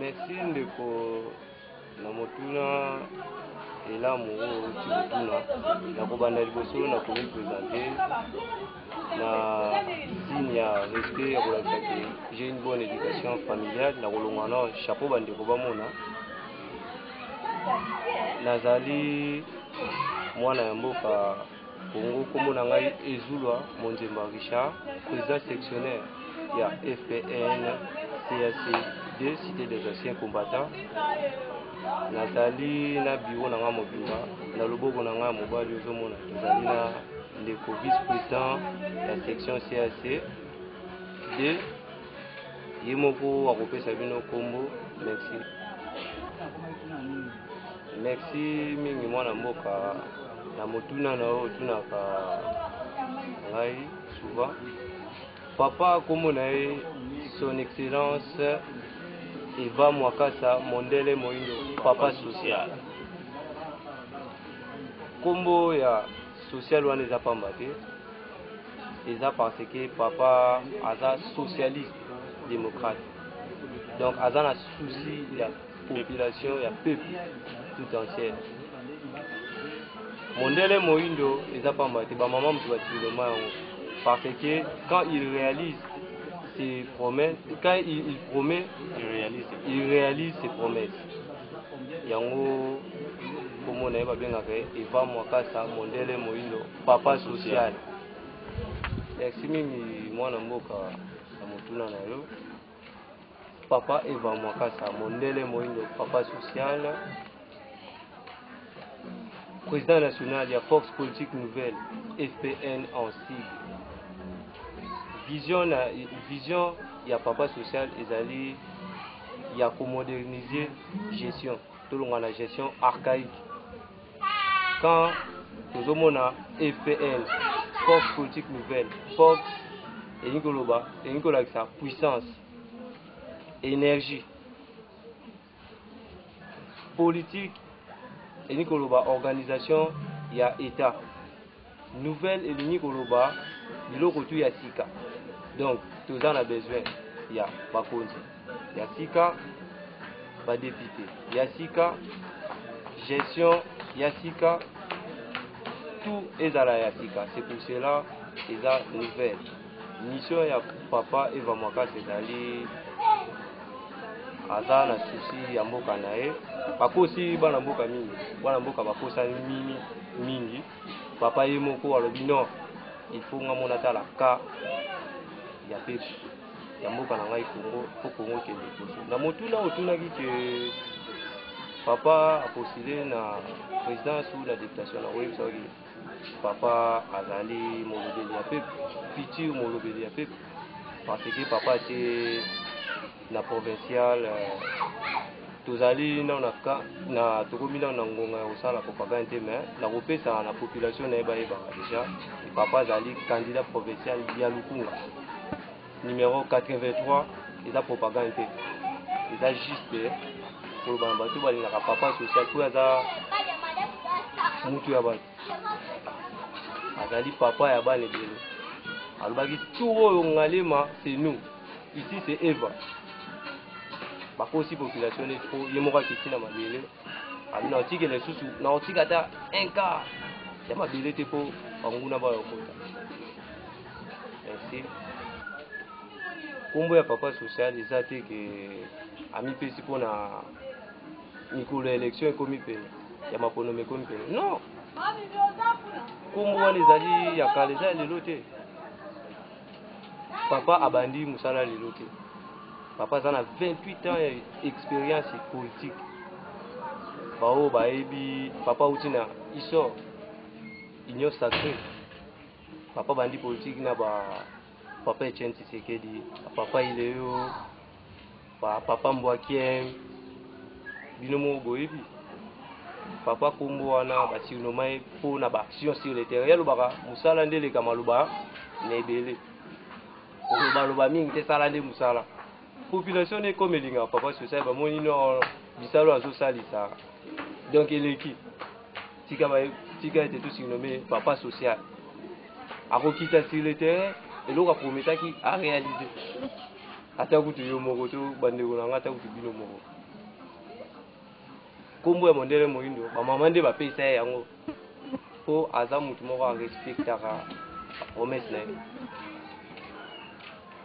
merci ndeko na motuna elamu oyo timotuna nakobanda liboso nakomi presente na signe ya respect ya kolakisa ke j'ai une bonne éducation familiale na kolonga na chapeau bandeko bamona nazali mwana ya mboka kongo nkombo na ngai ezulwa monzemba richard président sectionnaire ya fpn cac 2 cité des anciens combattants nazali na biro na ngai mobimba na loboko na ngai ya mobali ozomona tozali na ndeko vice president ya section cac de ye moko akopesa bino nkombo merci merci mingi mwana mboka na motuna na yo otunaka ngai souvent papa nkombo na ye son excellence eva mwakasa mondele moindo papa social nkombo ya Social wana eza pamba te, eza parce que papa aza socialiste démocrate, donc aza na souci ya population ya peuple tout entière. Mondele moindo eza pamba te, ba maman moto batiloma yango parce que quand il réalise ses promesses, quand il, il promet, il réalise, il réalise ses promesses. yango kombo na ye babengaka ye eva mwakasa mondele moindo papa social merci mingi mwana mboka na motuna na yo papa eva mwakasa mondele moindo papa social président national ya force politique nouvelle fpn en sigle vision, na, vision ya papa social ezali ya ko moderniser gestion tolonga na gestion archaïque quand tozomona fpl force politique nouvelle force elingi koloba elingi kolakisa puissance énergie politique elingi koloba organisation ya état Nouvelle elingi koloba biloko tu ya sika. Donc toza na besoin ya bakonzi ya sika, ba depute ya sika, gestion ya sika, tout ezala ya sika. C'est pour cela eza nouvelle. Mission ya papa Eva Mwakasi ezali aza na souci ya mboka na ye, bakosi bana mboka mingi, bana mboka bakosani mingi mingi. Papa ye moko alobi non, il faut nga mona tala ka ya pepe ya mboka na ngai Congo, po Congo ekende liboso. Na motuna otunaki ke papa apostule na presidence ou na deputation, nakoyebisa yo Papa azali molobeli ya peuple, futur molobeli ya peuple. Parce que papa ate na provincial tozali nao na ka na tokomi nao na ngonga ya kosala propagande te mais na kopesa na population na ye bayebaka deja papa azali candidat provincial ya lukunga Numero 83 eza propagande te, eza juste koloba na bato balingaka papa social oyo aza mutu ya bato, azali papa ya bana ebele. Alobaki tour oyo Ngalema c'est nous, ici c'est Eva. Bakosi population ne trop, ye moko akiti na mabele. Abi na otikela lisusu na otika ata un quart ya mabele te mpo banguna bayo kota. Merci. Kombo ya papa social eza te ke amipesi mpo na mikolo ya election ekomi pene ya maponomi ekomi pene non kombo wana ezali ya kala eza ya lelo te papa abandi mosala lelo te papa aza na 28 ans ya expérience politique baoyo bayebi papa auti na isor union sacrée Papa bandi politique na ba papa Etienne Tshisekedi, papa Ileo, pa papa Mbwakiem, bino moko boyebi papa kombo wana basurnomme ye mpo na baaction sur le terrain. Ye alobaka mosala nde eleka maloba na ebele, kolobaloba mingi te, sala nde mosala. Population nde ekoma elingaka papa social, bamoni no bisalo azosalisa donc eleki Tika ba tika ete to surnomme papa social. Akokita sur le terrain eloko aprometaki a réaliser. Ata kutu yo moko to bandeko na nga ata kutu bino moko. Kombo ya mondele moyindo ba mama nde bapesa ye yango po aza mutu moko a respectaka promesse na ye.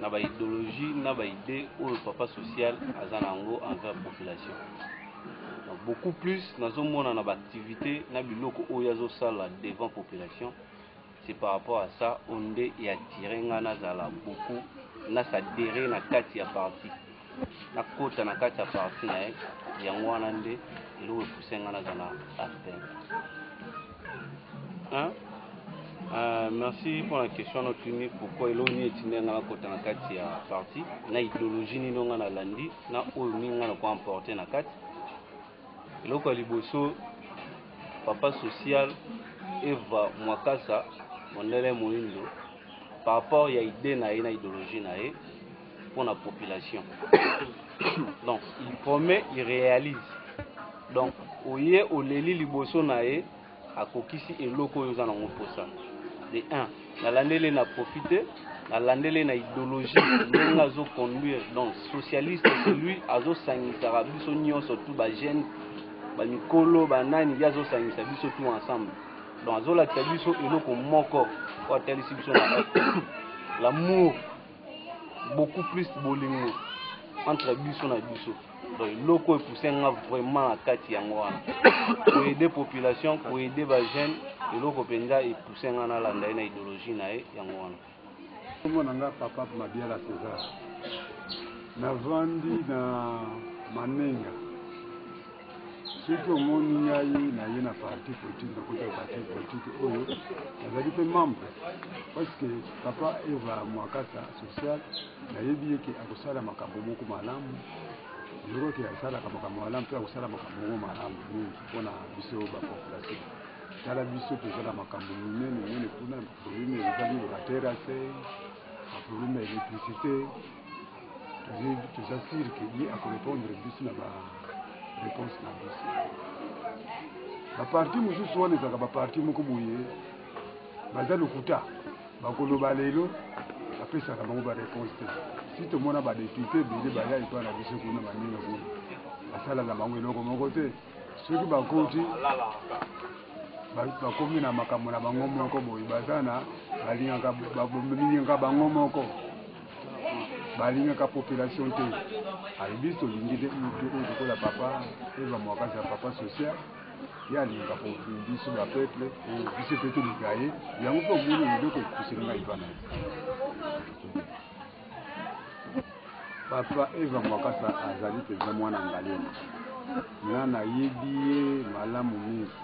na ba ideologie na ba idee oyo papa social aza na yango envers population Donc, beaucoup plus nazomona na baactivité na biloko oyo azosala devant population c'est par rapport à ça oyo nde eatire nga nazala beaucoup nasadere na kati ya parti nakota na kati ya parti na ye yango wana nde eloko epuse ngai naza na artel Euh, merci mpo na question notuni pourkui eloko nini etindi ngai nakota na kati ya parti na idéologie nini o ngai nalandi na oyo nini ngai nako emporte na kati eloko ya liboso papa social eva mwakasa mondele moindo par rapport ya idée na ye na idéologie na ye pour la population donc il promet il réalise donc oye oleli liboso na ye akokisi eloko oyo oza nango mposa de un nalandeli na profite nalandeli na idéologie ndenge azoconduire donc socialiste celui azosangisaka biso nyonso tu bagene bamikolo banani ye azosangisa biso tu ensemble donc azolakisa biso eloko moko oyo atalisi biso na l'amour beaucoup plus bolingo entre biso na biso donc eloko oyo epuse nga vraiment na kati yango wana koyede population koyede bajeune eloko mpenza epuse nga nalanda ye na idéologie na ye yango wana kombo na nga papa mabiala césar navandi na manenga soki omoni ngai naye na parti politique nakota ya parti politique oyo nazali mpe membre parce que papa eva mwakasa social nayebi ye ke akosala makambo moko malamu yokoke asalaka makambo malamu mpe akosala makambo moko malamu mingi mpona biso bapopulation tala biso toza na makambo minene minene kuna baprobleme ezali baterase baprobleme ya electricité toza sur ke ye akorepondre biso na ba réponse na biso baparti mosusu wana ezalaka baparti moko boye baza lokuta bakoloba lelo apesaka bango baréponse te si tomona badepute ebele baya epai na biso kuna baninga kuna basala na bango eloko moko te soki bakoti bakomi na makambo na bango moko boye baza na balingaka bango moko balingaka population te alobi tolingi te mutu oyo lokola papa eva mwakaza papa social ye alingaka biso ba peuple oyo biso mpe tolinga ye yango mpe omoni eloko ekuseli ngai mpana papa eva mwakasa azali mpenza mwana ngalema na nayebi ye malamu mingi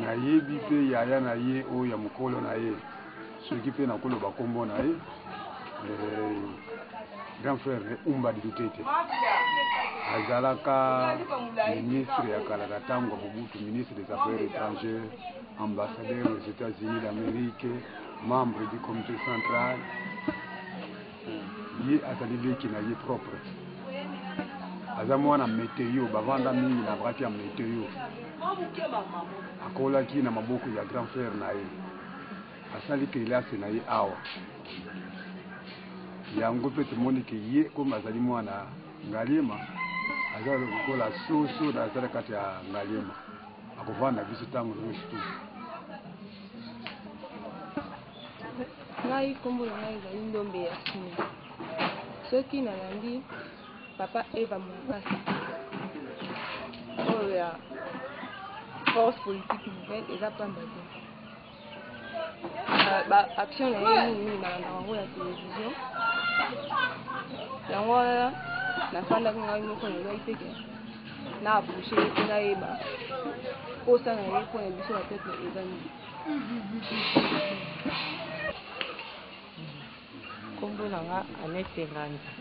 Nayebi pe yaya na ye oyo ya mukolo na ye soki pe nakoloba kombo na ye eh, grand frère Umba Dilutete azalaka ministre ya kala na tango ya Mobutu, ministre des affaires étrangères, ambassadeur aux Etats-Unis d'Amerique, membre du comité central ye azali leki na ye propre aza mwana meteo bavanda mingi na bati ya meteo akolaki na maboko ya grand frère na ye asali kelasi na ye awa yango mpe tomoni ke ye koma azali mwana ngaliema aza lokola soso na azala kati ya ngaliema akovanda biso ntango nyonso tu Ngai kombo na ngai ezali Ndombe Yasmine. Soki nalandi papa Eva Mungasa oyo ya force politique nouvelle eza pamba te. Euh, ba action na ye mingi mingi nalanda yango ya television. Yango wana nafandaki ngai moko nalobaki te ke na approche ye mpe nayeba mposa na ye mpo na biso ya peuple eza nini. Kombo na nga Anete Nganza.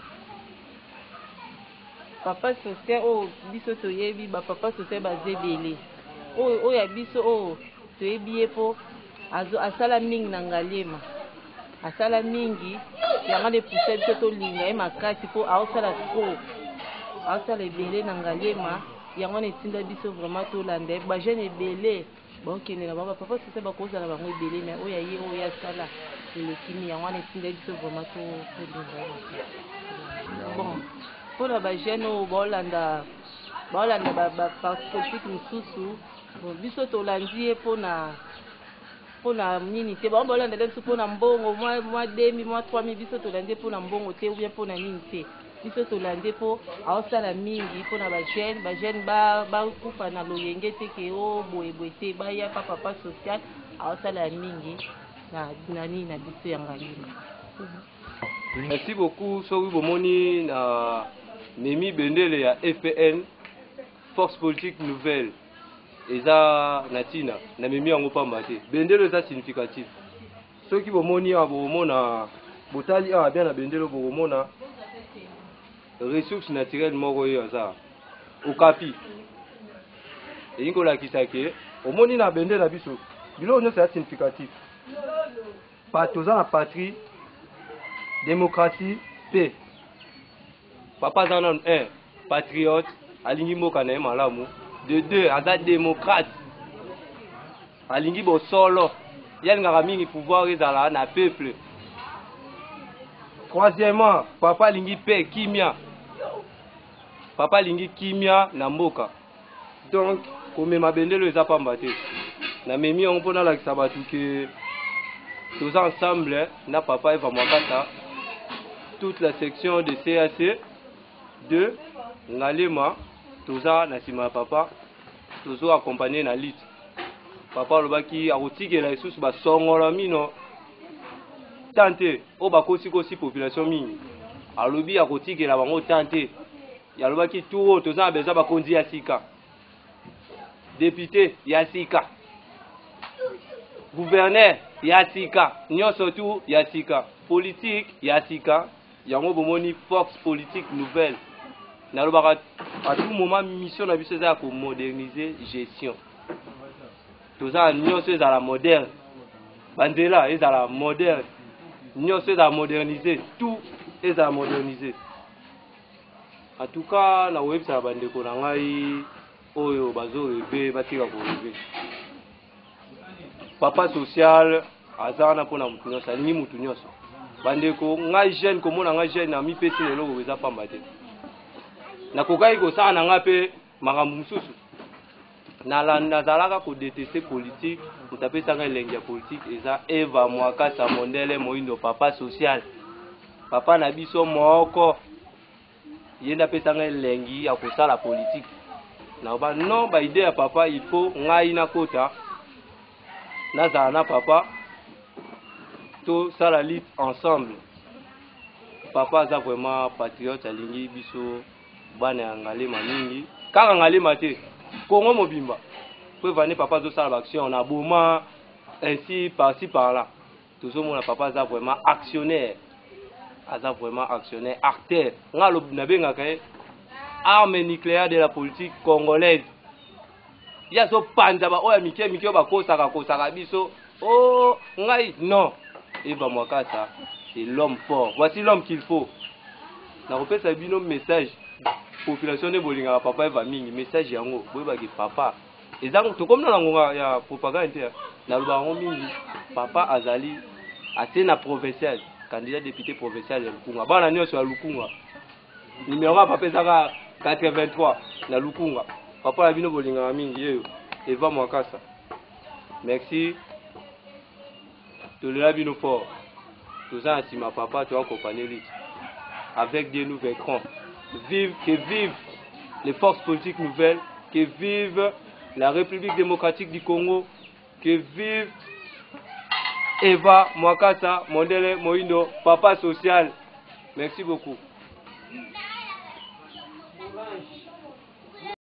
Papa Sostin oyo oh, biso toyebi ba papa Sostin baza ebele. Oyo oh, oyo oh, ya biso oyo toyebi ye mpo asala mingi na Ngaliema. Asala mingi yango nde pusa biso tolinga ye makasi mpo aosala ko aosala ebele na Ngaliema yango na etinda biso vraiment tolanda ye bajeune ebele Bakokende na bango ba papa Cesar bakozala bango ebele mais oyo ya ye oyo ye asala eleki mi yango wana etindaki biso vraiment to tondima ye makasi bon mpo na ba jeune oyo baolanda baolanda ba ba parti politique mosusu bon biso tolandi ye mpo na mpo na nini te bango baolanda nde biso mpo na mbongo mwa mwa 2000 mwa 3000 biso tolandi ye mpo na mbongo te ou bien mpo na nini te biso tolandi ye mpo aosala mingi mpo na bajeune bajeune bakufa ba na loyenge te ke o oh, boyeboye te baya pa papa social aosala ya mingi na, na nini na biso ya ngalima merci beaucoup soki bomoni na memi bendele ya fpn force politique nouvelle eza na ntina na memi yango mpamba te bendele eza significatif Soki bomoni awa, bokomona, botali awa bien na bendelo, bokomona ressource naturelle moko yo aza okapi elingi kolakisa ke omoni na bende na biso biloko nyonso ya significatif toza na patrie démocratie paix Papa aza nanu un patriote, alingi mboka na ye malamu. De deux, aza democrate, alingi bosolo, ye alingaka mingi pouvoir ezala na peuple. Troisièmement, papa alingi paix, kimia. Papa alingi kimia na mboka. donc komema bendelo eza pamba te namemi yango mpo nalakisa bato ke toza ensemble na papa eva mwakasa toute la section de cac 2 ngalema toza na nsima ya papa tozo accompagne na lite papa alobaki akotikela lisusu basongola mino tan te oyo bakosikosi population mingi alobi akotikela bango tan te Yalobaki tour oyo toza na besoin bakonzi ya sika, depute ya sika, gouverneur ya sika, nyonso tu ya sika, politique ya sika. Yango bomoni force politique nouvelle. Nalobaka à tout moment mission na biso eza ya ko moderniser gestion. Toza nyonso ezala moderne, banzela ezala moderne, nyonso ezala moderniser, tout ezala moderniser. En tout cas, na koyebisa ba ndeko na ngai oyo bazo reve batika ko reve. Papa social aza wana mpona motu nyonso, alingi motu nyonso. Bandeko, ngai jeune komona ngai jeune na mipesi na eloko eza pamba te. Nakokaki kosala na ngai mpe makambo mosusu nazalaka kodeteste politike moto apesaka elengi ya politike eza eva mwakasa mondele moindo papa social papa na biso moko ye nde apesanga elengi ya kosala politike naloba non baide ya papa il faut ngai nakota nazala na papa tosala lite ensemble papa aza vraiment patriote alingi biso bana ya ngalema mingi kaka ngalema te kongo mobimba po evandi papa azosala baaction na boma ainsi parci par là tozomona papa aza vraiment actionnaire aza vraiment actionnaire acteur ngai nabengaka ye arme nucléaire de la politique congolaise ye azopanza baoyo ya mike mike oyo bakosaka kosaka biso o oh, ngai non eva mwakasa c'est l'homme fort voici l'homme qu'il faut nakopesa bino message population nde bolingaka papa eva mingi message yango boyebaki papa eza tokomi na ngonga ya propagande te naloba yango mingi papa azali ase na provincial candidat député provincial ya lukunga bana nyonso ya lukunga Numero ya papa ezaka 83 na Lukunga. Papa na bino bolingaka mingi yeyo. Eva Mwakasa. Merci. Tolela bino fort. Toza na sima papa to accompagner lutte. Avec Dieu nous vaincrons. Vive que vive les forces politiques nouvelles, que vive la République démocratique du Congo, Que vive Eva Mwakasa Mondele Moindo Papa Social. Merci beaucoup.